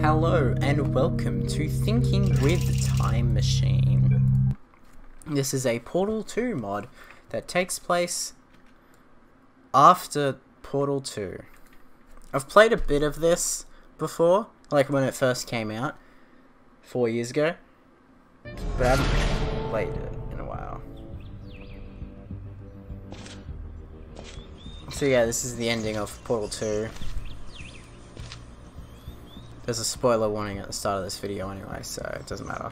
Hello and welcome to Thinking with Time Machine. This is a Portal 2 mod that takes place after Portal 2. I've played a bit of this before, like when it first came out, four years ago, but I haven't played it So yeah, this is the ending of Portal 2. There's a spoiler warning at the start of this video anyway, so it doesn't matter.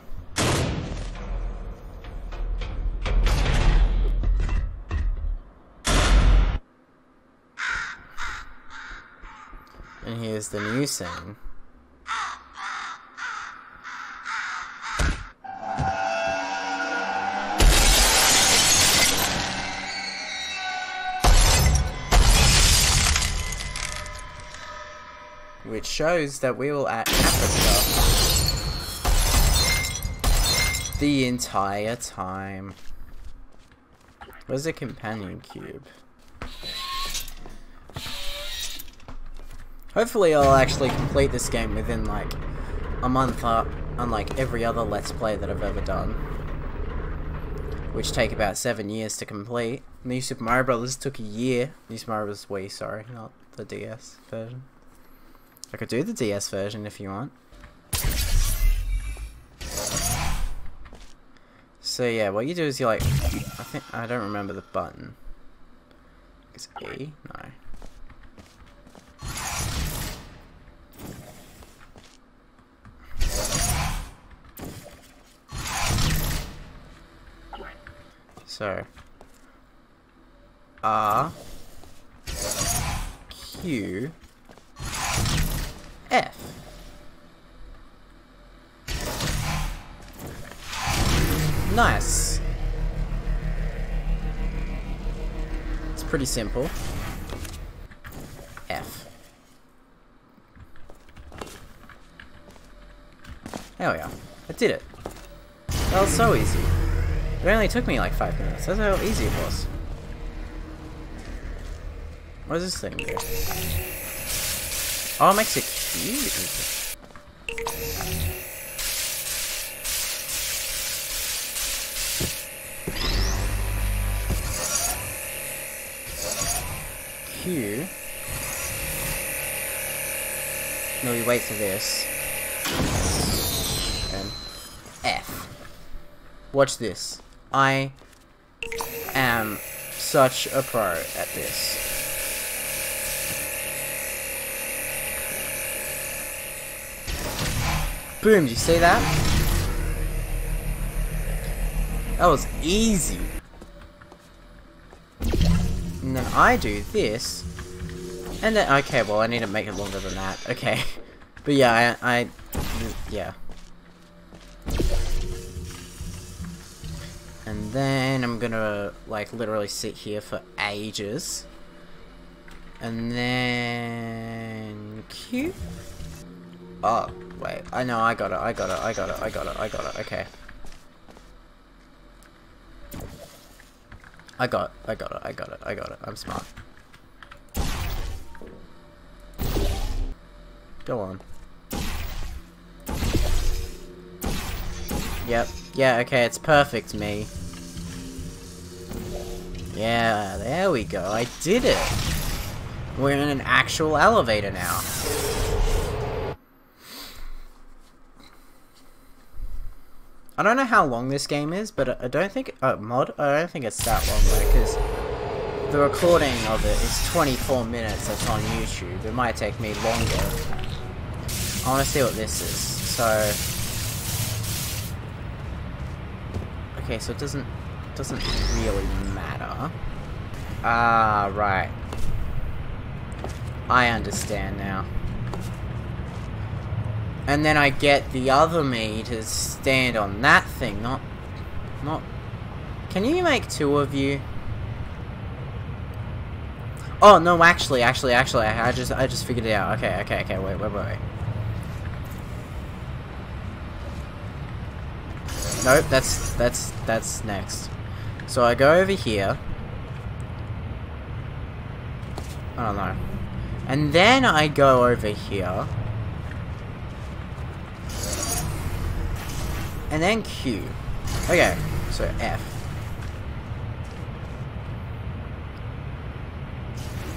And here's the new scene. Shows that we will at Africa the entire time. Where's the companion cube? Hopefully I'll actually complete this game within like a month up, unlike every other Let's Play that I've ever done. Which take about seven years to complete. New Super Mario Brothers took a year. New Super Mario Bros. Wii, sorry, not the DS version. I could do the DS version if you want. So yeah, what you do is you like, I think, I don't remember the button. Is it E? No. So, R, Q, F. Nice. It's pretty simple. F. There we are. I did it. That was so easy. It only took me like five minutes. That's how easy it was. What does this thing do? Oh, it makes it cute. Q. No, we wait for this. And F. Watch this. I am such a pro at this. Boom, you see that? That was easy. And then I do this. And then, okay, well, I need to make it longer than that. Okay. But yeah, I, I yeah. And then I'm gonna, like, literally sit here for ages. And then... Q? Oh, wait. I know, I got it, I got it, I got it, I got it, I got it, okay. I got it. I got it, I got it, I got it. I'm smart. Go on. Yep. Yeah, okay, it's perfect, me. Yeah, there we go. I did it. We're in an actual elevator now. I don't know how long this game is, but I don't think uh, mod. I don't think it's that long though, because the recording of it is 24 minutes. That's on YouTube. It might take me longer. I want to see what this is. So, okay, so it doesn't doesn't really matter. Ah, right. I understand now. And then I get the other me to stand on that thing, not... Not... Can you make two of you? Oh, no, actually, actually, actually, I, just, I just figured it out. Okay, okay, okay, wait, wait, wait, wait. Nope, that's, that's, that's next. So I go over here. I don't know. And then I go over here. And then Q. Okay, so F.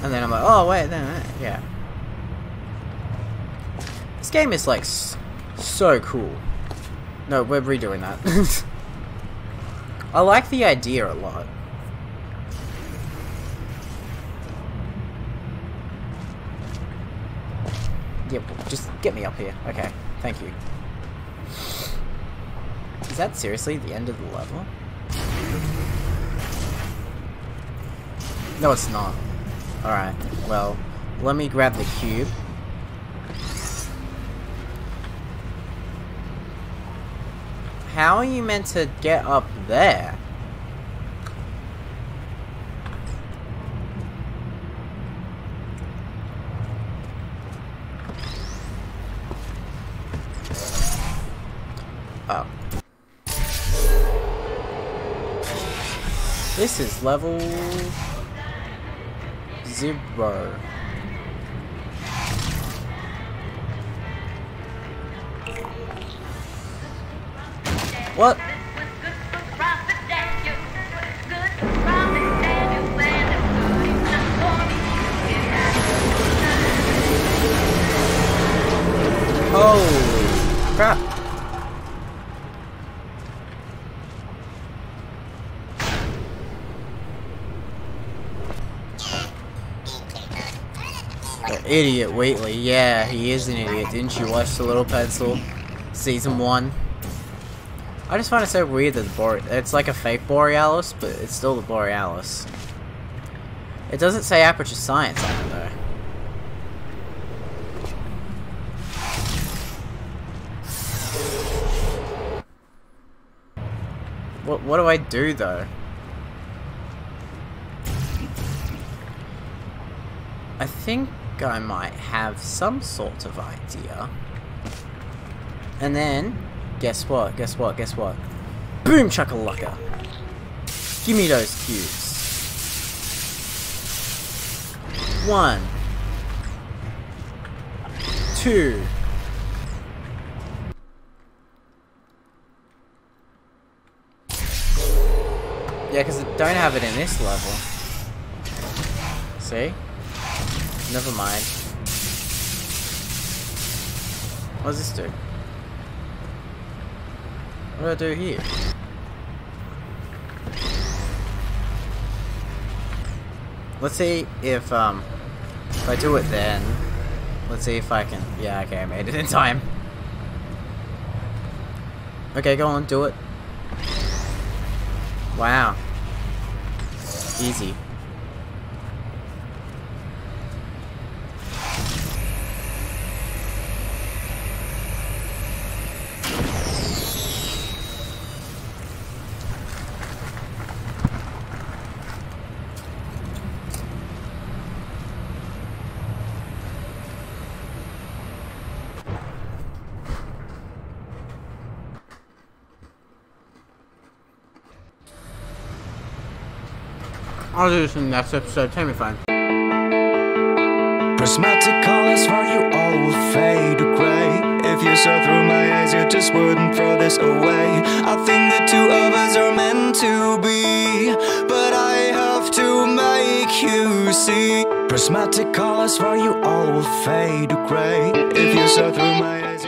And then I'm like, oh wait, then uh, yeah. This game is like so cool. No, we're redoing that. I like the idea a lot. Yep, just get me up here. Okay, thank you. Is that seriously the end of the level? No, it's not. Alright, well, let me grab the cube. How are you meant to get up there? Oh. This is level zero. What? Holy crap. Idiot Wheatley. Yeah, he is an idiot. Didn't you watch The Little Pencil? Season 1? I just find it so weird that Bore it's like a fake Borealis, but it's still the Borealis. It doesn't say Aperture Science on it, though. What, what do I do, though? I think I might have some sort of idea. And then, guess what, guess what, guess what? Boom chakalaka! Give me those cubes. One. Two. Yeah, because I don't have it in this level. See? Never mind. What does this do? What do I do here? Let's see if, um, if I do it then, let's see if I can, yeah, okay, I made it in time. Okay, go on, do it. Wow. Easy. I'll do this in the next episode. Take me fine. Prismatic colors for you all will fade. If you saw through my eyes, you just wouldn't throw this away. I think the two of us are meant to be, but I have to make you see. Prismatic colors for you all will fade to gray. If you saw through my eyes,